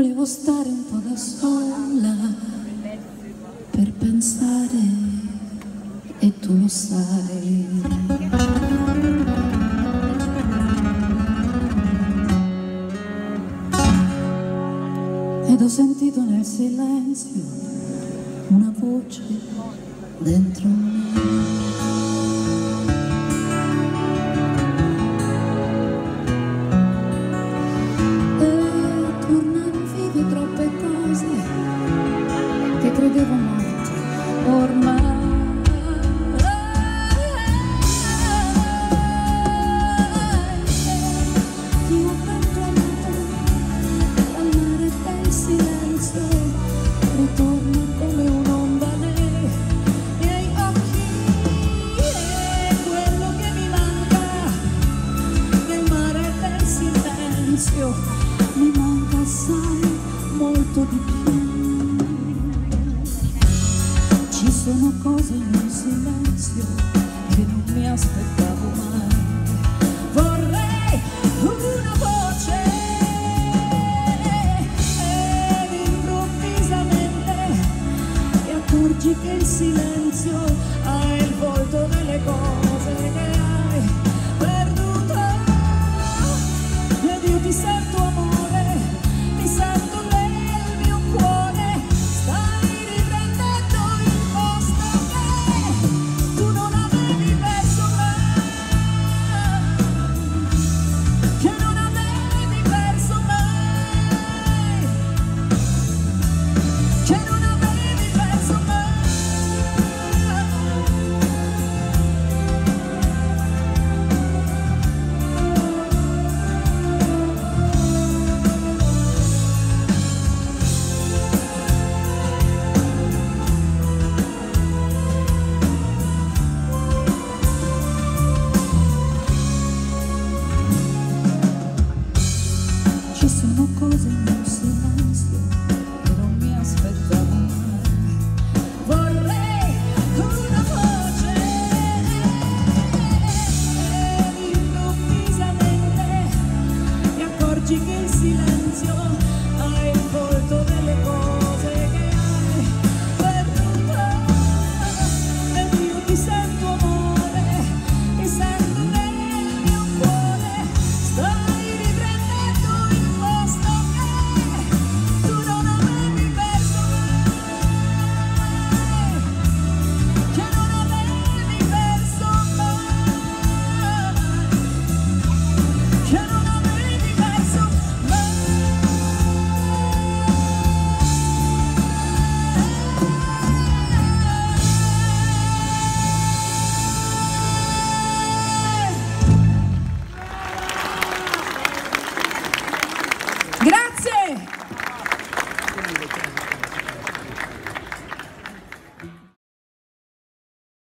Volevo stare un po' da sola per pensare e tu lo sai. Ed ho sentito nel silenzio una voce dentro me. molto di più. Ci sono cose in un silenzio che non mi aspettavo mai. Vorrei una voce. Ed improvvisamente ti accorgi che il silenzio ha il volto delle cose. cose in un silenzio che non mi aspettavo mai. Vorrei una voce e improvvisamente mi accorgi che il silenzio